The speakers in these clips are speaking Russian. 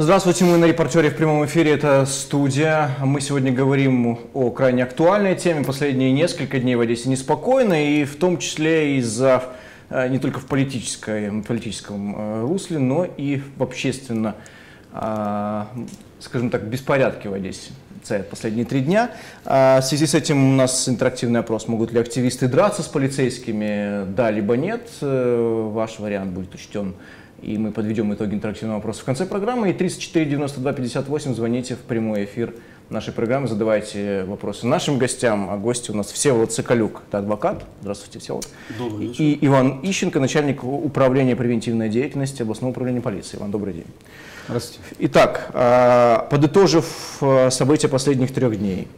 Здравствуйте, мы на репортере в прямом эфире, это студия. Мы сегодня говорим о крайне актуальной теме. Последние несколько дней в Одессе неспокойно, и в том числе из-за э, не только в политической, политическом э, русле, но и в общественно, э, скажем так, беспорядке в Одессе царят последние три дня. В связи с этим у нас интерактивный опрос. Могут ли активисты драться с полицейскими? Да, либо нет. Ваш вариант будет учтен и мы подведем итоги интерактивного вопроса в конце программы. И 34 92 58 звоните в прямой эфир нашей программы, задавайте вопросы нашим гостям. А гости у нас Всеволод Соколюк, это адвокат. Здравствуйте, Всеволод. Добрый вечер. И Иван Ищенко, начальник управления превентивной деятельности областного управления полиции. Иван, добрый день. Здравствуйте. Итак, а, подытожив а, события последних трех дней,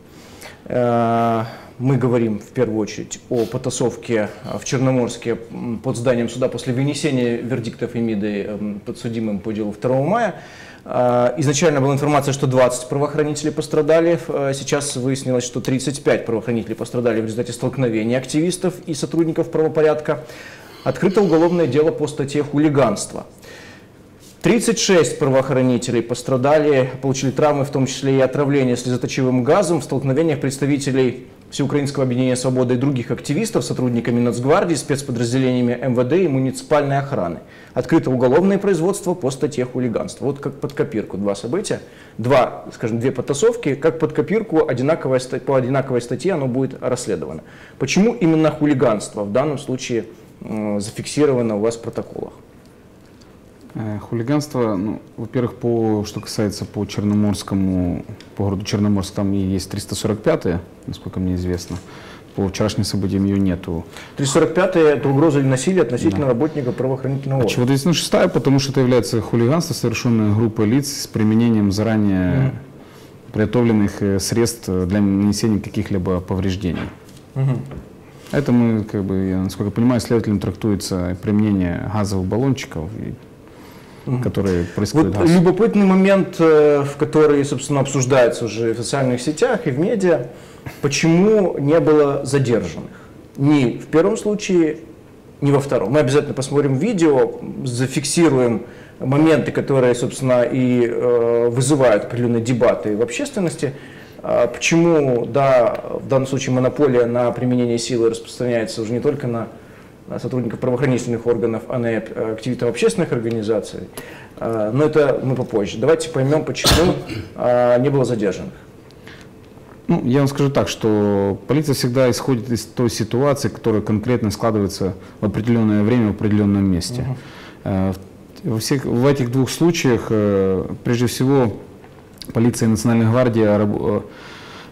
а, мы говорим в первую очередь о потасовке в Черноморске под зданием суда после вынесения вердиктов Эмиды эм, подсудимым по делу 2 мая. А, изначально была информация, что 20 правоохранителей пострадали. Э, сейчас выяснилось, что 35 правоохранителей пострадали в результате столкновения активистов и сотрудников правопорядка. Открыто уголовное дело по статье хулиганства. 36 правоохранителей пострадали, получили травмы, в том числе и отравление слезоточивым газом в столкновениях представителей Всеукраинского объединения свободы и других активистов, сотрудниками Нацгвардии, спецподразделениями МВД и муниципальной охраны. Открыто уголовное производство по статье хулиганства. Вот как под копирку два события, два, скажем, две потасовки, как под копирку одинаковая, по одинаковой статье оно будет расследовано. Почему именно хулиганство в данном случае зафиксировано у вас в протоколах? Э, хулиганство, ну, во-первых, по, что касается по Черноморскому, по городу Черноморск, там и есть 345-е, насколько мне известно. По вчерашним событиям ее нету. 345-е – это угроза или насилие относительно да. работников правоохранительного органа. А чего 206 потому что это является хулиганство, совершенное группой лиц с применением заранее mm. приготовленных э, средств для нанесения каких-либо повреждений. Mm-hmm. Это мы, как бы, я, насколько понимаю, следователям трактуется применение газовых баллончиков и которые происходят. Вот любопытный момент, э, в который, собственно, обсуждается уже в социальных сетях и в медиа, почему не было задержанных. Ни в первом случае, ни во втором. Мы обязательно посмотрим видео, зафиксируем моменты, которые, собственно, и э, вызывают определенные дебаты в общественности. А почему, да, в данном случае монополия на применение силы распространяется уже не только на сотрудников правоохранительных органов, а не активистов общественных организаций. А, но это мы попозже. Давайте поймем, почему не было задержанных. Ну, я вам скажу так, что полиция всегда исходит из той ситуации, которая конкретно складывается в определенное время в определенном месте. Угу. Во всех, в этих двух случаях, э, прежде всего, полиция и Национальная гвардия э,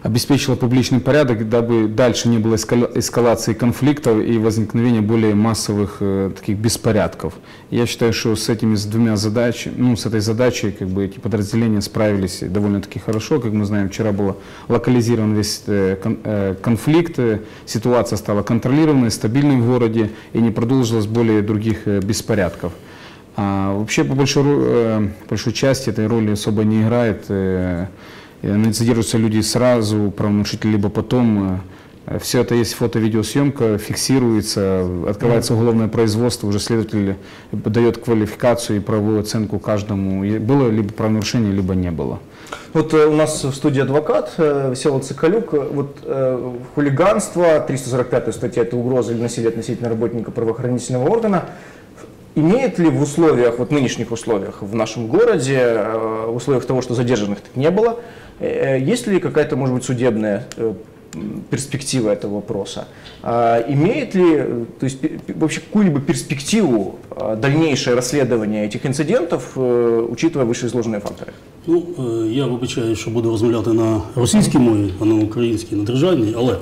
обеспечила публичный порядок, дабы дальше не было эскалации конфликтов и возникновения более массовых э, таких беспорядков. Я считаю, что с этими с двумя задачами, ну, с этой задачей как бы эти подразделения справились довольно-таки хорошо. Как мы знаем, вчера был локализирован весь э, э, конфликт, ситуация стала контролированной, стабильной в городе и не продолжилось более других э, беспорядков. А вообще, по большой, э, большой части этой роли особо не играет э, задерживаются люди сразу, правонарушители, либо потом. Э, Все это есть фото-видеосъемка, фиксируется, открывается уголовное производство, уже следователь дает квалификацию и правовую оценку каждому. Было либо правонарушение, либо не было. Вот э, у нас в студии адвокат э, Всеволод Цикалюк. Вот хулиганство, 345 статья, это угроза или насилие относительно работника правоохранительного органа. Имеет ли в условиях, вот нынешних условиях в нашем городе, в условиях того, что задержанных не было, есть ли какая-то, может быть, судебная э, перспектива этого вопроса? А имеет ли, то есть вообще какую-либо перспективу а, дальнейшее расследование этих инцидентов, э, учитывая вышеизложенные факторы? Ну, я вибачаю, що буду розмовляти на російській мові, а на українській, на державній, але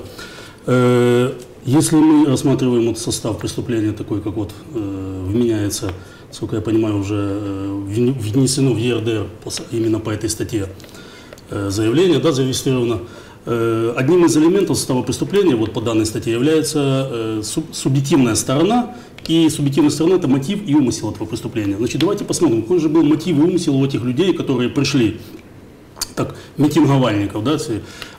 э, если мы рассматриваем вот состав преступления такой, как вот э, вменяется, сколько я понимаю, уже э, внесено в ЕРДР именно по этой статье, Э, заявление, да, зарегистрировано. Э, одним из элементов состава преступления вот по данной статье является э, субъективная сторона, и субъективная сторона – это мотив и умысел этого преступления. Значит, давайте посмотрим, какой же был мотив и умысел у этих людей, которые пришли, так, митинговальников, да,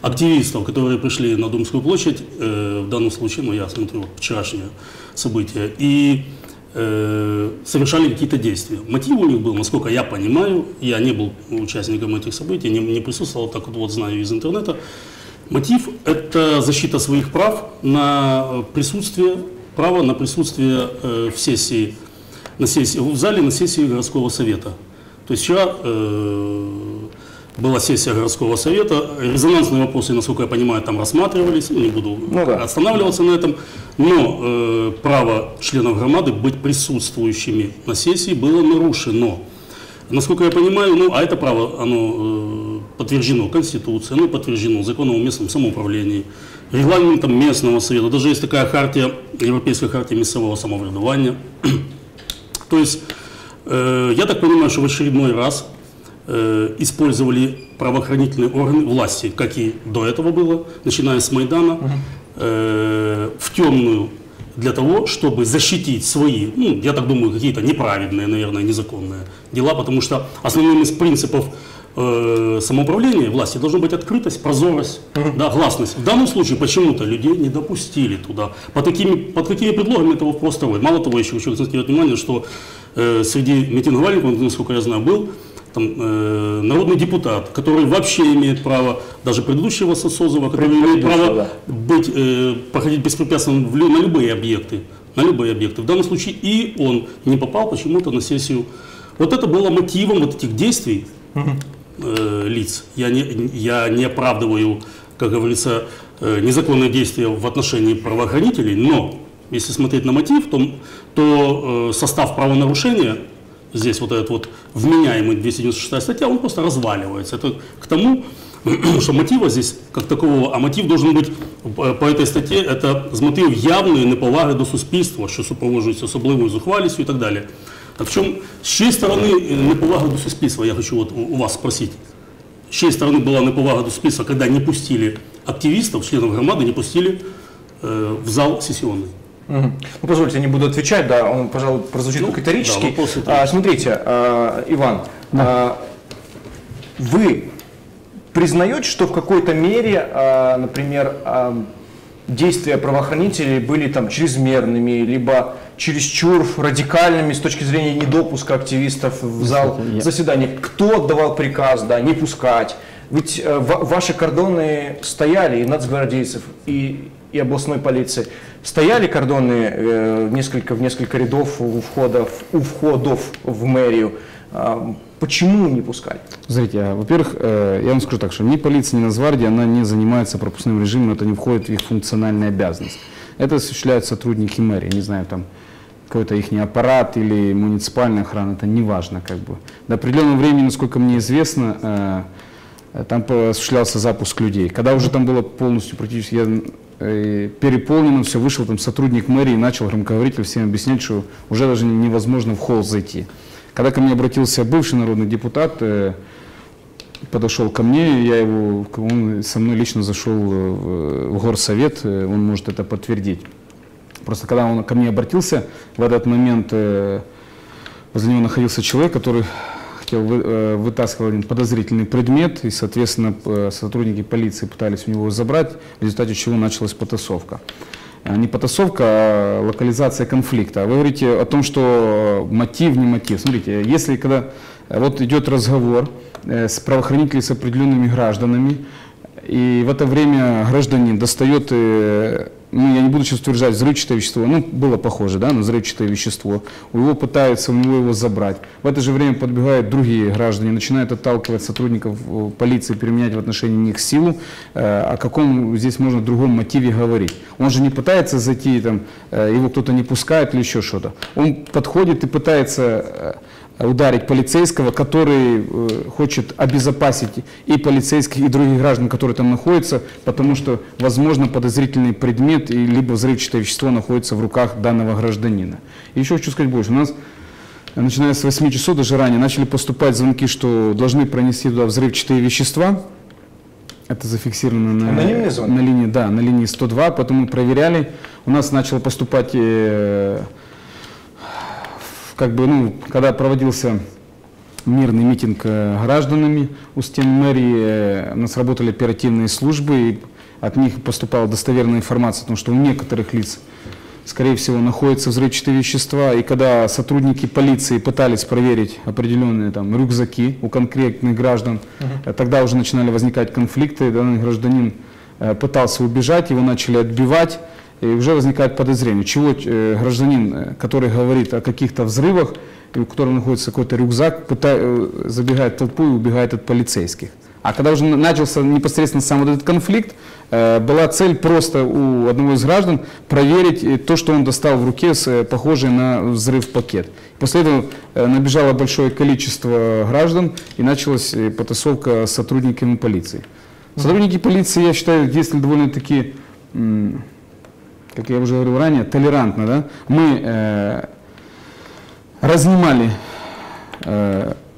активистов, которые пришли на Думскую площадь, в данном случае, ну, я смотрю, вчерашнее событие, и э, совершали какие-то действия. Мотив у них был, насколько я понимаю, я не был участником этих событий, не, не присутствовал, так вот, вот знаю из интернета. Мотив – это защита своих прав на присутствие, право на присутствие э, в сессии, на сессии, в зале на сессии городского совета. То есть вчера э, была сессия городского совета, резонансные вопросы, насколько я понимаю, там рассматривались, не буду Ну да. останавливаться на этом, но э, право членов громады быть присутствующими на сессии было нарушено. Насколько я понимаю, ну, а это право, оно э, подтверждено Конституцией, оно подтверждено законом о местном самоуправлении, регламентом местного совета, даже есть такая хартия, Европейская хартия местного самоврядування. То есть, э, я так понимаю, что в очередной раз э, использовали правоохранительные органы власти, как и до этого было, начиная с Майдана, э, в темную для того, чтобы защитить свои, ну, я так думаю, какие-то неправедные, наверное, незаконные дела, потому что основным из принципов э, самоуправления власти должна быть открытость, прозорность, да, гласность. В данном случае почему-то людей не допустили туда. Под, такими, под какими предлогами это вопрос второй. Мало того, еще хочу акцентировать внимание, что э, среди митинговальников, насколько я знаю, был там, э, народный депутат, который вообще имеет право, даже предыдущего Сосозова, который имеет право да. быть, э, проходить беспрепятственно в на любые объекты. На любые объекты. В данном случае и он не попал почему-то на сессию. Вот это было мотивом вот этих действий э, лиц. Я не, я не оправдываю, как говорится, э, незаконные действия в отношении правоохранителей, но если смотреть на мотив, то, то э, состав правонарушения, здесь вот этот вот вменяемый 296 статья, он просто разваливается. Это к тому, що мотива здесь как такового, а мотив должен бути е, по этой статті, это з мотивів явної неповаги до суспільства, що супроводжується особливою зухвалістю і так далі. Так в чому, з чиєї сторони е, неповага до суспільства, я хочу вот у у вас спросить. С чьей стороны была неповага до суспільства, когда не пустили активистов, членов громады, не пустили э, в зал сессионный? Мгм. Ну, позвольте, не буду отвечать, да, он, пожалуй, прозвучит Ну, как риторический. да, А, смотрите, а, Иван, а, вы признаете, что в какой-то мере, а, например, а, действия правоохранителей были там чрезмерными, либо чересчур радикальными с точки зрения недопуска активистов в зал Кстати, я- заседаний? Кто отдавал приказ, да, не пускать? Ведь э, ва- ваши кордоны стояли, и нацгвардейцев, и, и областной полиции. Стояли кордоны э, несколько, в несколько рядов у входов, у входов в мэрию. А, почему не пускали? Смотрите, а, во-первых, э, я вам скажу так, что ни полиция, ни Нацгвардия, она не занимается пропускным режимом, это не входит в их функциональную обязанность. Это осуществляют сотрудники мэрии, не знаю, там какой-то их аппарат или муниципальная охрана, это не важно как бы. До определенного времени, насколько мне известно, э, э, там осуществлялся запуск людей. Когда уже там было полностью практически я, э, переполнено, все, вышел там сотрудник мэрии начал громкоговоритель всем объяснять, что уже даже невозможно в холл зайти. Когда ко мне обратился бывший народный депутат, э, подошел ко мне, я его, он со мной лично зашел э, в, горсовет, э, он может это подтвердить. Просто когда он ко мне обратился, в этот момент э, возле него находился человек, который вы- э, вытаскивал один подозрительный предмет, и, соответственно, п- сотрудники полиции пытались у него его забрать, в результате чего началась потасовка. А Не потасовка, а локализация конфликта. Вы говорите о том, что мотив, не мотив. Смотрите, если когда э, вот идет разговор э, с правоохранителями, с определенными гражданами, и в это время гражданин достает, э, ну я не буду сейчас утверждать, взрывчатое вещество, ну было похоже, да, на взрывчатое вещество, у него пытаются у него его забрать. В это же время подбегают другие граждане, начинают отталкивать сотрудников э, полиции, применять в отношении них силу. Э, О каком здесь можно другом мотиве говорить? Он же не пытается зайти, там, э, его кто-то не пускает или еще что-то. Он подходит и пытается ударить полицейского, который э, хочет обезопасить и полицейских, и других граждан, которые там находятся, потому что, возможно, подозрительный предмет и либо взрывчатое вещество находится в руках данного гражданина. И еще хочу сказать больше. У нас, э, начиная с 8 часов, даже ранее, начали поступать звонки, что должны пронести туда взрывчатые вещества. Это зафиксировано на, на линии, да, на линии 102, потом мы проверяли. У нас начало поступать э, как бы, ну, когда проводился мирный митинг э, гражданами у стен мэрии, э, у нас работали оперативные службы, и от них поступала достоверная информация о том, что у некоторых лиц скорее всего, находятся взрывчатые вещества. И когда сотрудники полиции пытались проверить определенные там, рюкзаки у конкретных граждан, uh-huh. тогда уже начинали возникать конфликты. Данный гражданин э, пытался убежать, его начали отбивать. И уже возникает подозрение, чего э, гражданин, который говорит о каких-то взрывах, у которого находится какой-то рюкзак, пытает, забегает в толпу и убегает от полицейских. А когда уже начался непосредственно сам вот этот конфликт, э, была цель просто у одного из граждан проверить э, то, что он достал в руке, э, похожий на взрыв пакет. После этого набежало большое количество граждан и началась потасовка с сотрудниками полиции. Сотрудники полиции, я считаю, действовали довольно-таки, как я уже говорил ранее, толерантно. Да? Мы разнимали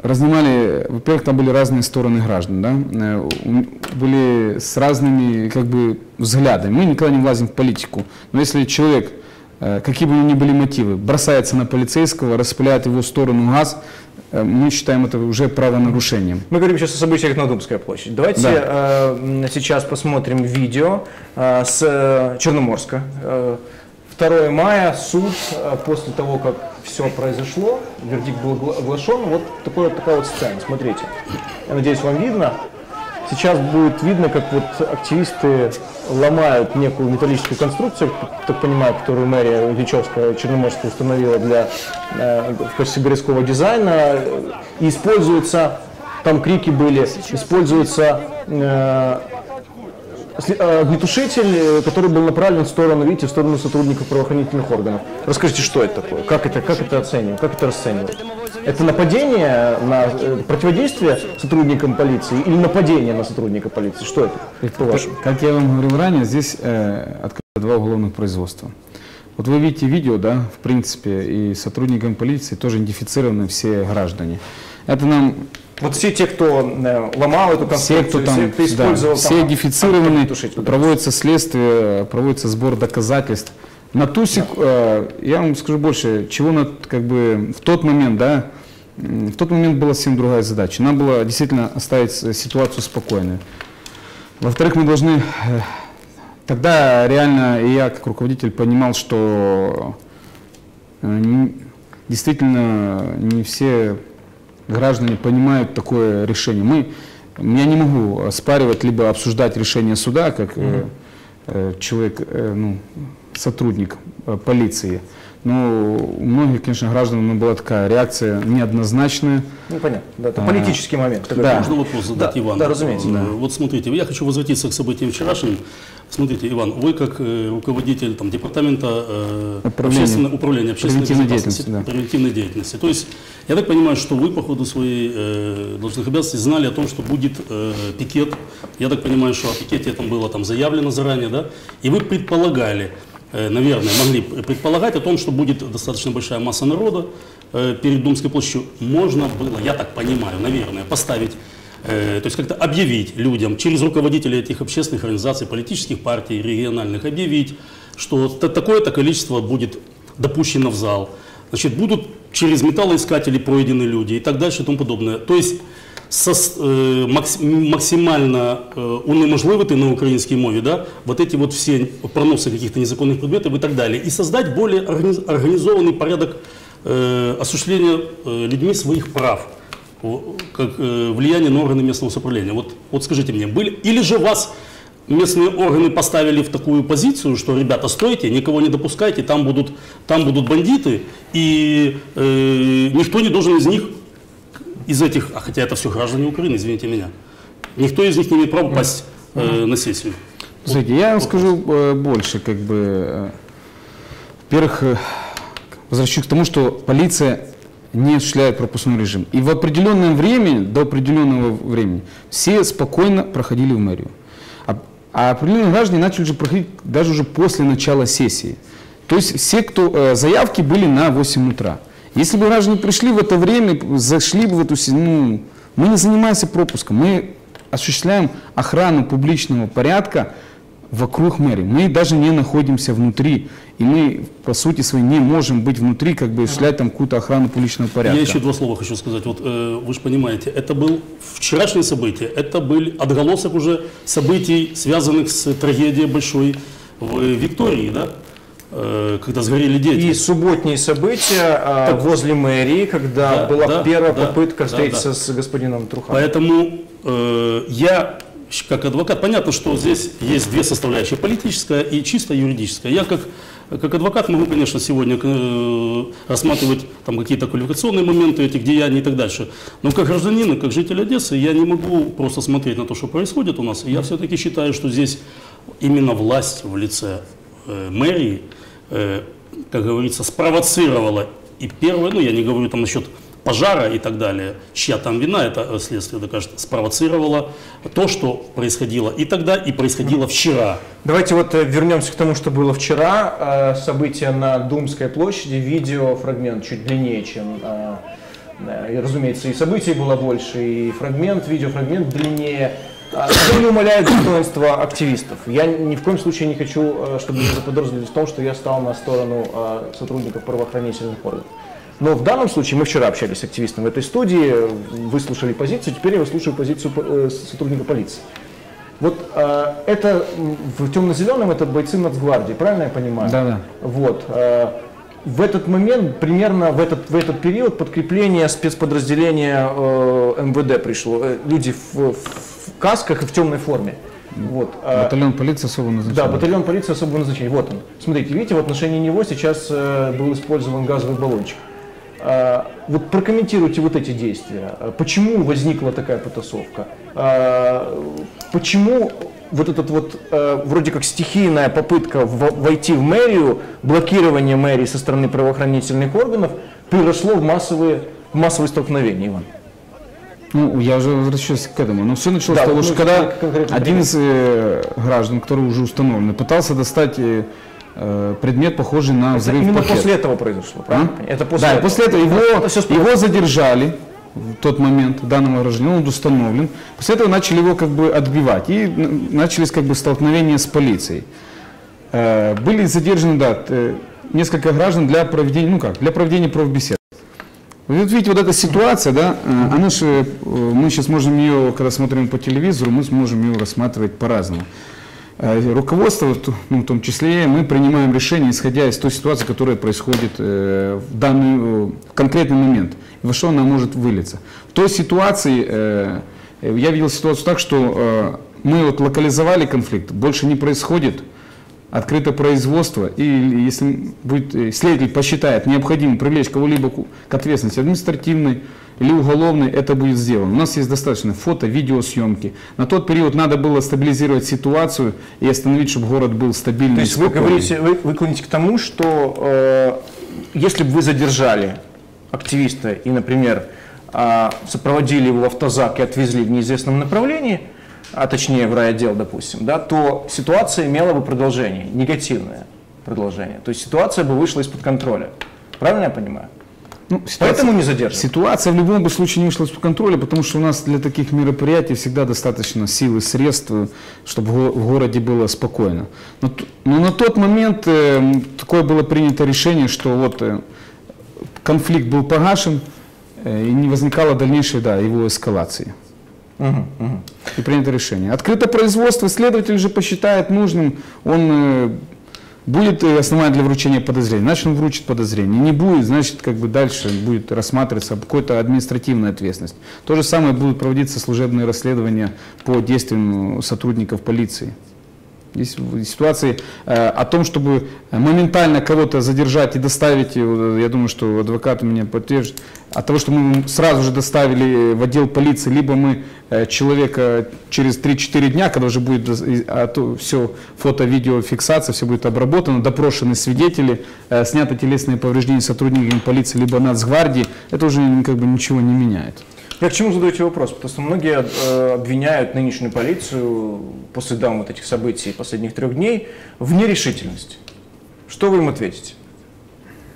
разнимали, во-первых, там были разные стороны граждан, да, э, были с разными как бы взглядами. Мы никогда не влазим в политику, но если человек, э, какие бы ни были мотивы, бросается на полицейского, распыляет его в сторону газ, э, мы считаем это уже правонарушением. Мы говорим сейчас о событиях на Думской площади. Давайте да. э, сейчас посмотрим видео э, с Черноморска. Э, 2 мая суд после того, как все произошло, вердикт был оглашен, вот такой, вот такая вот сцена, смотрите. Я надеюсь, вам видно. Сейчас будет видно, как вот активисты ломают некую металлическую конструкцию, так понимаю, которую мэрия Ильичевская Черноморская установила для, э, в качестве городского дизайна. И используется, там крики были, используется э, Э, огнетушитель, э, который был направлен в сторону, видите, в сторону сотрудников правоохранительных органов. Расскажите, что это такое? Как это, как это оценивать? Как это расценивать? Это нападение на э, противодействие сотрудникам полиции или нападение на сотрудника полиции? Что это? это как я вам говорил ранее, здесь э, открыто два уголовных производства. Вот вы видите видео, да, в принципе, и сотрудникам полиции тоже идентифицированы все граждане. Это нам вот все те, кто э, ломал эту конструкцию, все, кто там, все, кто использовал да, там, все идентифицированы, проводится следствие, проводится сбор доказательств. На Тусик, да. э, я вам скажу больше, чего на, как бы, в тот момент, да, в тот момент была совсем другая задача. Нам было действительно оставить ситуацию спокойной. Во-вторых, мы должны, э, тогда реально и я как руководитель понимал, что э, действительно не все граждане понимают такое решение. Мы, я не могу оспаривать либо обсуждать решение суда, как э, э, человек, э, ну, сотрудник э, полиции. Но у многих, конечно, граждан ну, была такая реакция неоднозначная. Ну, понятно. Да, это а, политический момент. Да. Можно вопрос задать, да, Иван? Да, разумеется. Да. Вот смотрите, я хочу возвратиться к событиям вчерашним. Смотрите, Иван, вы как э, руководитель там, департамента э, общественной, управления общественной превентивной деятельности, да. превентивной деятельности. То есть, я так понимаю, что вы по ходу своей э, должностных обязанностей знали о том, что будет э, пикет. Я так понимаю, что о пикете там было там заявлено заранее, да? И вы предполагали, Э, наверное, могли предполагать о том, что будет достаточно большая масса народа э, перед Думской площадью. Можно было, я так понимаю, наверное, поставить, то есть как-то объявить людям через руководителей этих общественных организаций, политических партий, региональных, объявить, что такое-то количество будет допущено в зал. Значит, будут через металлоискатели пройдены люди и так дальше и тому подобное. То есть со, э, максимально э, унеможливити на українській мові да, вот эти вот все проносы каких-то незаконных предметов и так далее. И создать более организованный порядок э, осуществления э, людьми своих прав, как э, влияние на органы местного самоуправления. Вот, вот скажите мне, были, или же вас местные органы поставили в такую позицию, что, ребята, стойте, никого не допускайте, там будут, там будут бандиты, и э, никто не должен из них из этих, а хотя это все граждане Украины, извините меня, никто из них не имеет права попасть э, на сессию. Смотрите, я вам скажу э, больше, как бы, э, во-первых, возвращусь к тому, что полиция не осуществляет пропускной режим. И в определенное время, до определенного времени, все спокойно проходили в мэрию. А, а определенные граждане начали уже проходить даже уже после начала сессии. То есть все, кто э, заявки были на 8 утра. Если бы граждане пришли в это время, зашли бы в эту... Ну, мы не занимаемся пропуском, мы осуществляем охрану публичного порядка вокруг мэрии. Мы даже не находимся внутри. И мы, по сути своей, не можем быть внутри, как бы осуществлять там какую-то охрану публичного порядка. Я еще два слова хочу сказать. Вот э, вы же понимаете, это был вчерашнее событие, это был отголосок уже событий, связанных с трагедией большой в Виктории, да? э, когда сгорели дети. И субботние события а, возле мэрии, когда Да, была да, первая да, попытка да, встретиться да. с господином Трухановым. Поэтому э, я, как адвокат, понятно, что здесь есть две составляющие, политическая и чисто юридическая. Я как, как адвокат могу, конечно, сегодня э, рассматривать там какие-то квалификационные моменты этих деяний и так дальше. Но как гражданин и как житель Одессы я не могу просто смотреть на то, что происходит у нас. Я все-таки считаю, что здесь именно власть в лице э, мэрии, э, как говорится, спровоцировала и первое, ну я не говорю там насчет пожара и так далее, чья там вина, это э, следствие докажет, спровоцировала то, что происходило и тогда, и происходило вчера. Давайте вот э, вернемся к тому, что было вчера. Э, События на Думской площади. Видеофрагмент чуть длиннее, чем... и, разумеется, и событий было больше, и фрагмент, видеофрагмент длиннее. А, Что не умаляет достоинства активистов. Я ни в коем случае не хочу, чтобы вы заподозрили в том, что я стал на сторону сотрудников правоохранительных органов. Но в данном случае мы вчера общались с активистом в этой студии, выслушали позицию, теперь я выслушаю позицию э, сотрудника полиции. Вот э, это в темно-зеленом это бойцы Нацгвардии, правильно я понимаю? Да-да. Вот. э, в этот момент, примерно в этот, в этот период, подкрепление спецподразделения э, МВД пришло. Э, люди в, в касках и в темной форме. Вот. э, Батальон полиции особо назначен. да, батальон полиции особого назначения. Вот он. Смотрите, видите, в отношении него сейчас э, был использован газовый баллончик. А, вот прокомментируйте вот эти действия. А, Почему возникла такая потасовка? А, Почему вот этот вот э, вроде как стихийная попытка в- войти в мэрию, блокирование мэрии со стороны правоохранительных органов переросло в массовые, в массовые столкновения, Иван? Ну, я уже возвращаюсь к этому. Но все началось Да, с того, что когда один из э, граждан, который уже установлен, пытался достать э, предмет, похожий на взрыв Именно пакет. после этого произошло, правильно? А? Это после да, этого. после этого Это его, с- его задержали в тот момент, данного гражданина, он установлен. После этого начали его как бы отбивать и начались как бы столкновения с полицией. Э, Были задержаны, да, несколько граждан для проведения, ну как, для проведения профбесед. Вот видите, вот эта ситуация, да, э, она же, э, мы сейчас можем ее, когда смотрим по телевизору, мы сможем ее рассматривать по-разному. Э, Руководство, ну, в том числе, мы принимаем решение, исходя из той ситуации, которая происходит э, в данный в конкретный момент, во что она может вылиться. В той ситуации, э, я видел ситуацию так, что э, мы вот локализовали конфликт, больше не происходит, открыто производство, и если будет, э, следователь посчитает необходимым привлечь кого-либо к ответственности административной или уголовной, это будет сделано. У нас есть достаточно фото, видеосъемки. На тот период надо было стабилизировать ситуацию и остановить, чтобы город был стабильный. То есть вы говорите, вы, вы клоните к тому, что э, если бы вы задержали активиста и, например, а, сопроводили его в автозак и отвезли в неизвестном направлении, а точнее в райотдел, допустим, да, то ситуация имела бы продолжение, негативное продолжение. То есть ситуация бы вышла из-под контроля. Правильно я понимаю? Ну, ситуация- Поэтому не задерживают. Ситуация в любом бы случае не вышла из-под контроля, потому что у нас для таких мероприятий всегда достаточно сил и средств, чтобы в го- в городе было спокойно. Но, но на тот момент э, такое было принято решение, что вот э, конфликт был погашен э, и не возникало дальнейшей да, его эскалации. Мгм, мгм. И принято решение. Открытое производство, следователь же посчитает нужным, он э, будет э, основание для вручения подозрения, значит он вручит подозрение. Не будет, значит как бы дальше будет рассматриваться какая-то административная ответственность. То же самое будут проводиться служебные расследования по действиям э, сотрудников полиции. В ситуации э, о том, чтобы моментально кого-то задержать и доставить, я думаю, что адвокат у меня подтвердит, от того, что мы сразу же доставили в отдел полиции, либо мы э, человека через 3-4 дня, когда уже будет а то все фото-видео фиксация, все будет обработано, допрошены свидетели, э, сняты телесные повреждения сотрудниками полиции, либо нацгвардии, это уже как бы ничего не меняет. Я к чему задаю эти вопросы? Потому что многие э, обвиняют нынешнюю полицию по следам вот этих событий последних трех дней в нерешительности. Что вы им ответите?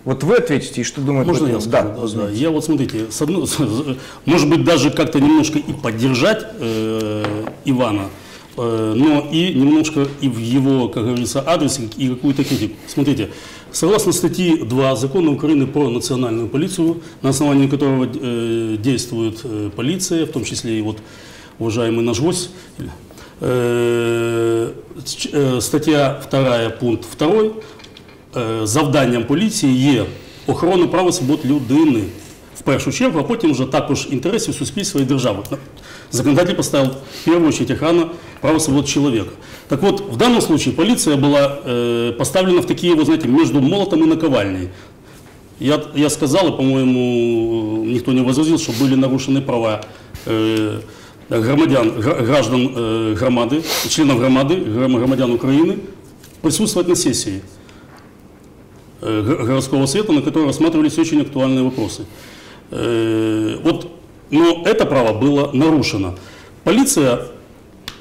Вот вы ответите, и что думаете? Можно я скажу? Да, да. Я вот смотрите, с одной- может быть даже как-то немножко и поддержать э, Ивана, но и немножко и в его, как говорится, адрес и какую-то критику. Смотрите, согласно статьи 2 Закона Украины про национальную полицию, на основании которого э, действует э, полиция, в том числе и вот уважаемый наш гость, э, ч- э, статья 2, пункт 2, е, завданням поліції є охорона прав і свобод людини в першу чергу, а потім вже також інтересів суспільства і держави. Законодатель поставил в первую очередь охрана прав и свобод человека. Так вот, в данном случае полиция была э, поставлена в такие, вот знаете, между молотом и наковальней. Я, я сказал, и, по-моему, никто не возразил, что были нарушены права э, громадян, гра- граждан э, громады, членов громады, гром- громадян Украины присутствовать на сессии э, городского совета, на которой рассматривались очень актуальные вопросы. Э, Вот, но это право было нарушено. Полиция,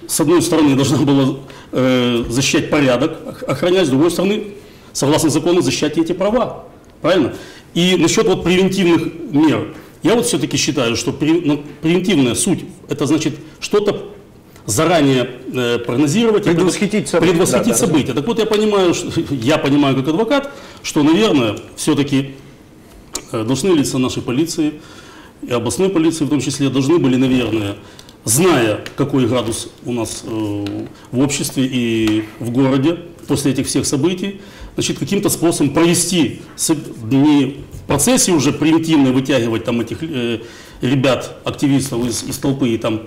с одной стороны, должна была э, защищать порядок, ох- охранять, с другой стороны, согласно закону, защищать эти права. Правильно? И насчет вот превентивных мер. Я вот все-таки считаю, что ну, превентивная суть, это значит что-то заранее э, прогнозировать, Предвосхитить события. предвосхитить Да, да, события. Так вот, я понимаю, что, я понимаю как адвокат, что, наверное, все-таки э, должны лица нашей полиции и областной полиции в том числе должны были, наверное, зная, какой градус у нас э, в обществе и в городе после этих всех событий, значит, каким-то способом провести не в процессе уже превентивно вытягивать там этих э, ребят, активистов из, из толпы и там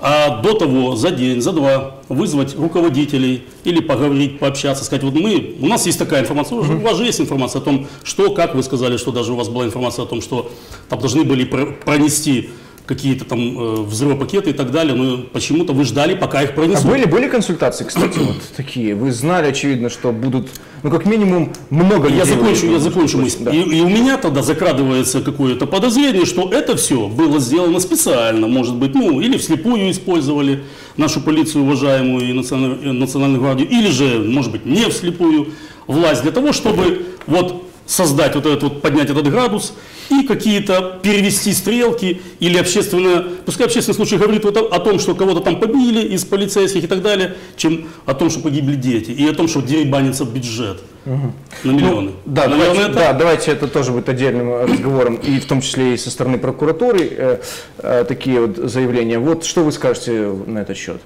а до того, за день, за два, вызвать руководителей или поговорить, пообщаться, сказать, вот мы, у нас есть такая информация, у вас же есть информация о том, что, как вы сказали, что даже у вас была информация о том, что там должны были про- пронести какие-то там э, взрывопакеты и так далее, но почему-то вы ждали, пока их А пронесут. были, были консультации, кстати, вот такие? Вы знали, очевидно, что будут, ну, как минимум, много Я людей закончу, будет. я закончу мысль. Да. И, и у меня тогда закрадывается какое-то подозрение, что это все было сделано специально, может быть, ну, или вслепую использовали нашу полицию, уважаемую и национальную, и национальную гвардию, или же, может быть, не вслепую власть для того, чтобы вот создать вот этот вот, поднять этот градус и какие-то перевести стрелки или общественное, пускай общественный случай говорит вот о, том, что кого-то там побили из полицейских и так далее, чем о том, что погибли дети и о том, что деребанится бюджет на миллионы. Ну, Да, Наверное, давайте, это- да, давайте это тоже будет отдельным э, разговором, и в том числе и со стороны прокуратуры э, э, такие вот заявления. Вот что вы скажете на этот счет?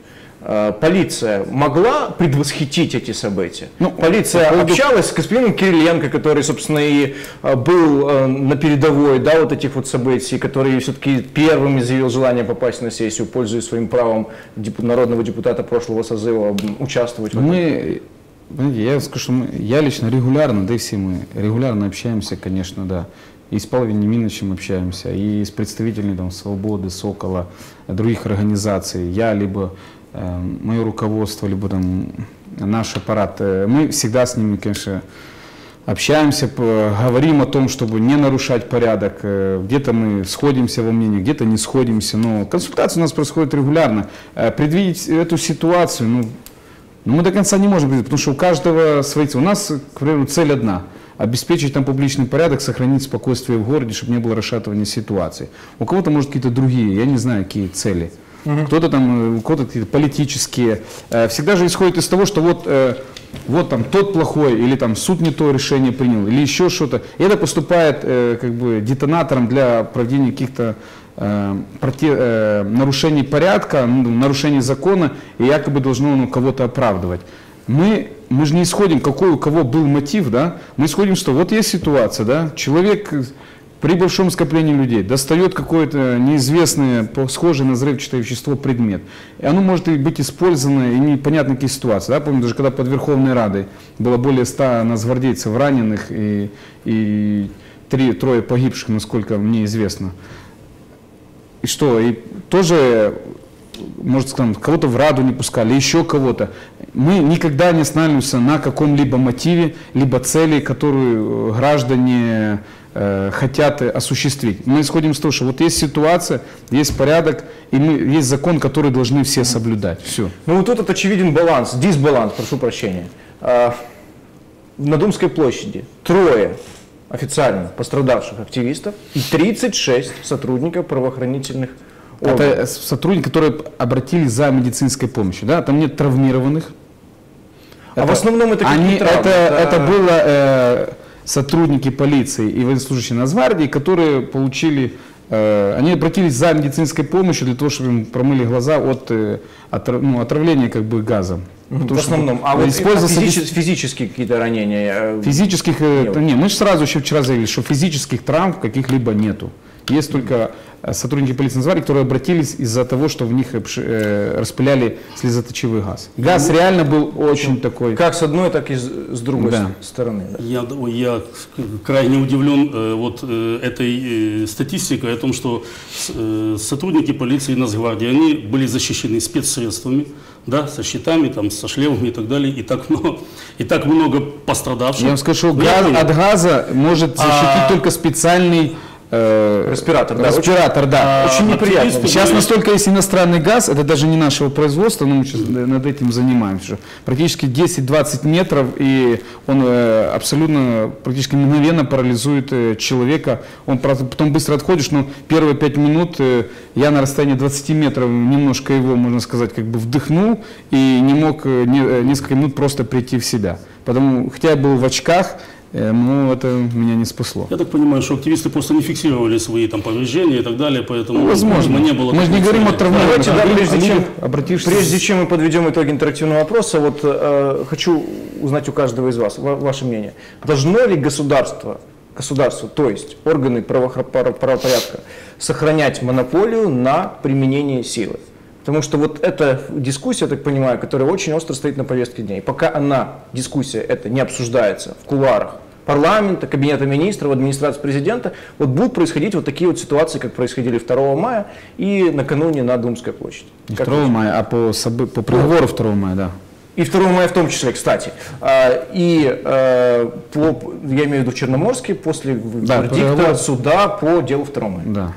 Э, Полиция могла предвосхитить эти события? Ну, Полиция по поводу- общалась с господином Кириленко, который, собственно, и э, был э, на передовой да, вот этих вот событий, который все-таки первым изъявил желание попасть на сессию, пользуясь своим правом деп- народного депутата прошлого созыва участвовать в этом. Мы, я скажу, что мы, я лично регулярно, да и все мы регулярно общаемся, конечно, да. И с Павлом Неминовичем общаемся, и с представителями там, «Свободы», «Сокола», других организаций. Я, либо мое руководство, либо там наш аппарат. Э, Мы всегда с ними, конечно, общаемся, говорим о том, чтобы не нарушать порядок. Э, Где-то мы сходимся во мнении, где-то не сходимся. Но консультации у нас происходят регулярно. Э, Предвидеть эту ситуацию, ну, ну, мы до конца не можем потому что у каждого свои цели. У нас, к примеру, цель одна – обеспечить там публичный порядок, сохранить спокойствие в городе, чтобы не было расшатывания ситуации. У кого-то, может, какие-то другие, я не знаю, какие цели. Кто-то там, э, у кого-то какие-то политические. Э, Всегда же исходит из того, что вот, э, вот там тот плохой, или там суд не то решение принял, или еще что-то. И это поступает как бы детонатором для проведения каких-то проте- э, нарушений порядка, ну, нарушений закона, и якобы должно ну, кого-то оправдывать. Мы, мы же не исходим, какой у кого был мотив, да? Мы исходим, что вот есть ситуация, да? Человек при большом скоплении людей достает какое-то неизвестное, схожее на взрывчатое вещество предмет. И оно может быть использовано и непонятно какие ситуации. Да? Помню, даже когда под Верховной Радой было более 100 нацгвардейцев раненых и, и три, трое погибших, насколько мне известно. И что, и тоже, может кого-то в Раду не пускали, еще кого-то. Мы никогда не останавливаемся на каком-либо мотиве, либо цели, которую э, граждане э, хотят э, осуществить. Мы исходим из того, что вот есть ситуация, есть порядок, и мы, есть закон, который должны все соблюдать. Все. Ну вот тут очевиден баланс, дисбаланс, прошу прощения. А, На Думской площади трое официально пострадавших активистов и 36 сотрудников правоохранительных органов. Это сотрудники, которые обратились за медицинской помощью. Да? Там нет травмированных. А в основном это они, травмы? это, Это- это было э, сотрудники полиции и военнослужащие Нацгвардии, которые получили э, они обратились за медицинской помощью для того, чтобы им промыли глаза от э, ну, отравления как бы газом. В Потому что основном. А вот использовался физичес- физические какие-то ранения? э, Физических, Нет. не, мы же сразу еще вчера заявили, что физических травм каких-либо нету. Есть только э, сотрудники полиции назвали, которые обратились из-за того, что в них обш- э, распыляли слезоточивый газ. Газ реально был очень такой. Как с одной, так и с другой Да. стороны. да. Я, я крайне удивлен э, вот э, этой э, статистикой о том, что э, сотрудники полиции и Нацгвардии, они были защищены спецсредствами, да, со щитами, там, со шлемами и так далее, и так много, и так много пострадавших. Я вам скажу, что Ну, газ, от газа может защитить А- только специальный э, Респиратор, да, респиратор, да. Очень неприятно. активисты Сейчас были- настолько есть иностранный газ, это даже не нашего производства, но мы сейчас над этим занимаемся. Практически 10-20 метров, и он э, абсолютно, практически мгновенно парализует э, человека. Он правда, потом быстро отходишь, но первые 5 минут э, я на расстоянии 20 метров немножко его, можно сказать, как бы вдохнул и не мог не- несколько минут просто прийти в себя. Потому, хотя я был в очках, но это меня не спасло. Я так понимаю, что активисты просто не фиксировали свои там повреждения и так далее, поэтому Ну, возможно. не было. Мы же не говорим о Давайте, да, прежде чем- людях, обратившихся- Прежде чем мы подведем итоги интерактивного вопроса, вот э, хочу узнать у каждого из вас ва- ваше мнение. Должно ли государство, государство, то есть органы правопорядка, сохранять монополию на применение силы? Потому что вот эта дискуссия, я так понимаю, которая очень остро стоит на повестке дня. И пока она, дискуссия эта, не обсуждается в кулуарах парламента, кабинета министров, администрации президента, вот будут происходить вот такие вот ситуации, как происходили 2 мая и накануне на Думской площади. Не Как 2 мая, а по, собы- по приговору 2 мая, да. и 2 мая в том числе, кстати. А, И э, по, я имею в виду в Черноморске, после Да, вердикта приговор. суда по делу 2 мая. да.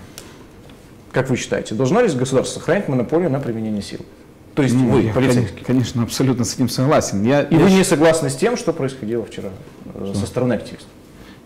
Как вы считаете, должно ли государство сохранять монополию на применение сил? То есть Ну, вы, я, полицейский. кон- Конечно, абсолютно с этим согласен. Я, И я, вы не согласны с тем, что происходило вчера э, со стороны активистов?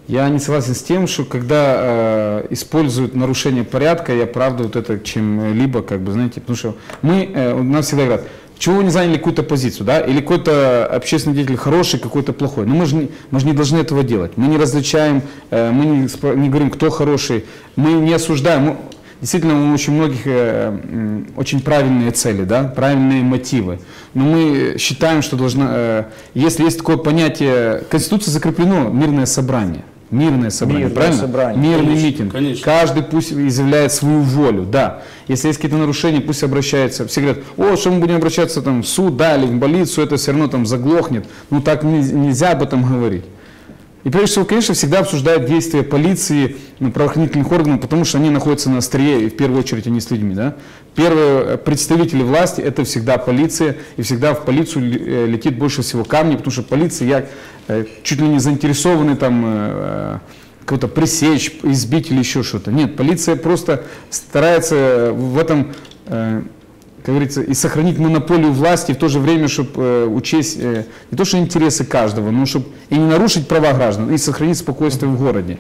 я не согласен с тем, что когда э, используют нарушение порядка и оправдывают это чем-либо, как бы, знаете, потому что мы, э, у нас всегда говорят, чего вы не заняли какую-то позицию, да, или какой-то общественный деятель хороший, какой-то плохой. Но мы же не, мы же не должны этого делать. Мы не различаем, э, мы не, не говорим, кто хороший, мы не осуждаем. Действительно, у очень многих э, очень правильные цели, да, правильные мотивы. Но мы считаем, что должна, э, если есть такое понятие, Конституция закреплено мирное собрание. Мирное собрание, Мирное правильно? собрание. Мирный Конечно, митинг. конечно. Каждый пусть изъявляет свою волю, да. Если есть какие-то нарушения, пусть обращается. Все говорят, о, что мы будем обращаться там, в суд, да, или в полицию, это все равно там заглохнет. Ну так не- нельзя об этом говорить. И прежде всего, конечно, всегда обсуждают действия полиции, ну, правоохранительных органов, потому что они находятся на острие, и в первую очередь они с людьми. Да? Первые э, представители власти – это всегда полиция, и всегда в полицию э, летит больше всего камней, потому что полиция я, э, чуть ли не заинтересованы там, кого-то пресечь, избить или еще что-то. Нет, полиция просто старается в этом как говорится, и сохранить монополию власти, и в то же время, чтобы учесть э, не то, что интересы каждого, но чтобы и не нарушить права граждан, и сохранить спокойствие в городе.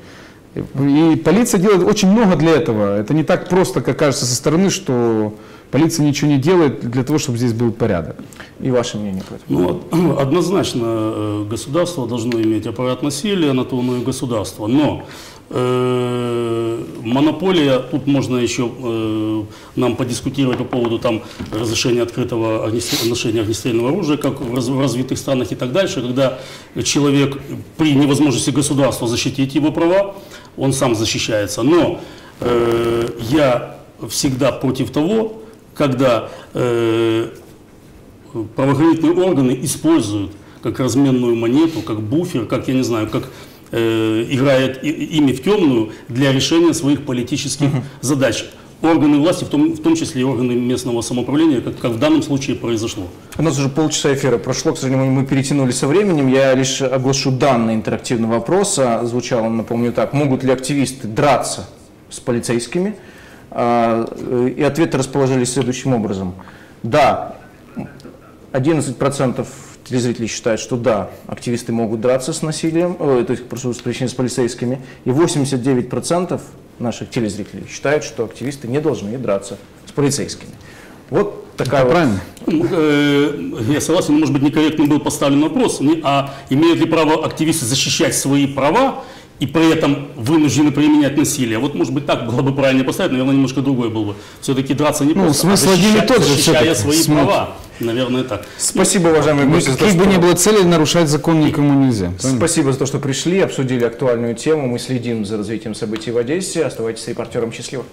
И, и полиция делает очень много для этого. Это не так просто, как кажется со стороны, что полиция ничего не делает для того, чтобы здесь был порядок. И ваше мнение этому? Ну, од- однозначно э, государство должно иметь аппарат насилия, на то оно и государство. Но э, монополия, тут можно еще э, нам подискутировать по поводу там, разрешения открытого ношения огнестрельного оружия, как в, раз- в развитых странах и так дальше, когда человек при невозможности государства защитить его права, он сам защищается. Но э, я всегда против того, когда э, правоохранительные органы используют как разменную монету, как буфер, как, я не знаю, как э, играет и- ими в темную для решения своих политических задач. Органы власти, в том, в том числе и органы местного самоуправления, как, как в данном случае произошло. У нас уже полчаса эфира прошло, к сожалению, мы перетянули со временем. Я лишь оглашу данные интерактивного вопроса. Звучал он, напомню, так. Могут ли активисты драться с полицейскими? А, э, И ответы расположились следующим образом. Да, 11% телезрителей считают, что да, активисты могут драться с насилием, э, то есть, прошу прощения, с полицейскими, и 89% наших телезрителей считают, что активисты не должны драться с полицейскими. Вот такая Это вот правильно? Ну, э, Я согласен, может быть, некорректно был поставлен вопрос, а имеют ли право активисты защищать свои права и при этом вынуждены применять насилие. Вот, может быть, так было бы правильно поставить, наверное, немножко другой был бы. Все-таки драться не Ну, просто, а смысл один и защищать- тот же защищая свои Смотри. права. Наверное, так. Спасибо, уважаемые Ну, гости, каких бы ни было целей, нарушать закон никому нельзя. правильно? Спасибо за то, что пришли, обсудили актуальную тему. Мы следим за развитием событий в Одессе. Оставайтесь с репортером. Счастливо.